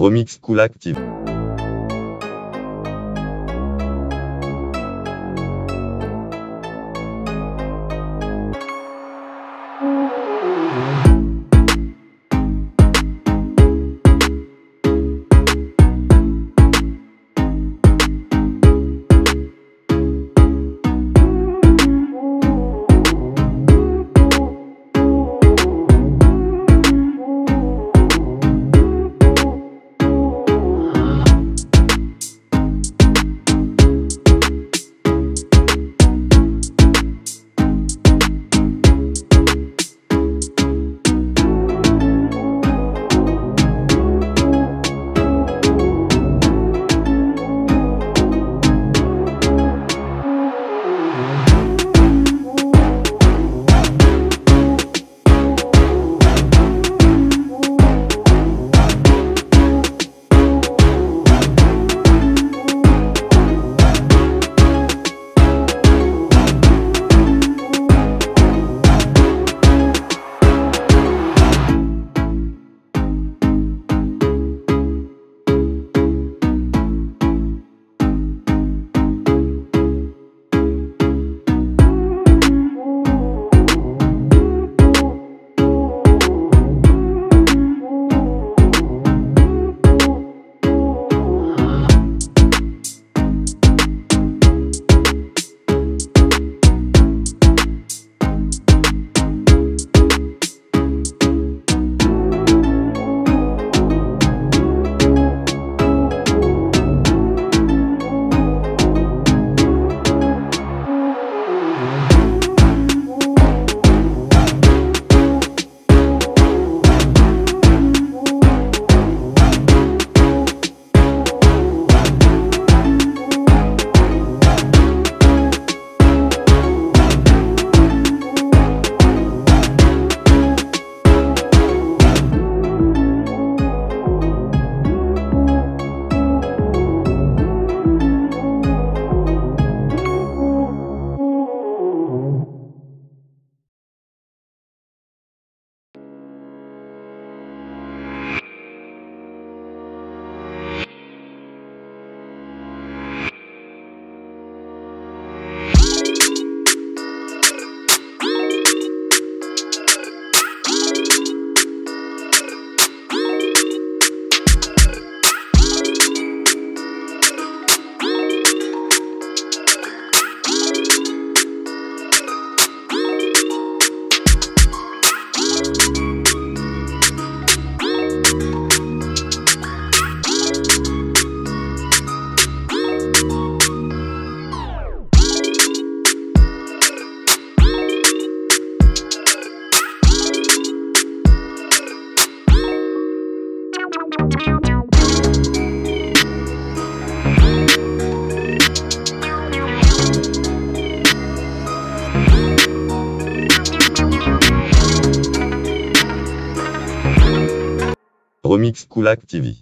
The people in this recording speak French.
Remix Cool Active. Remix Cool Active.